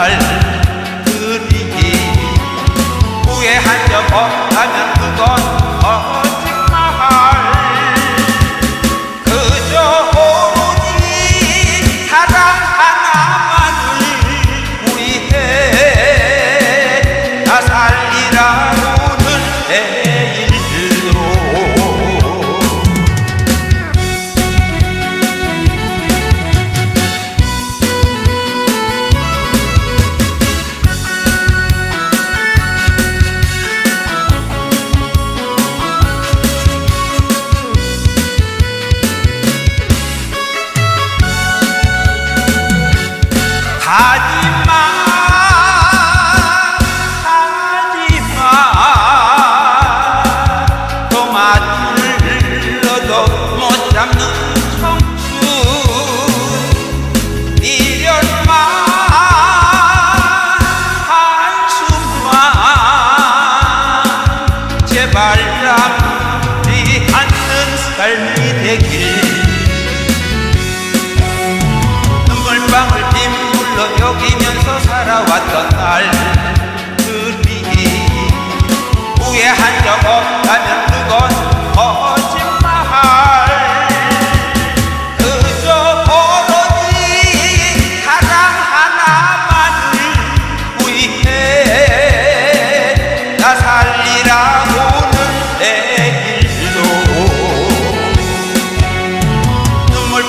날 그리기. 후회한 적 없다면 I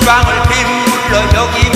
choáng tim lời cho im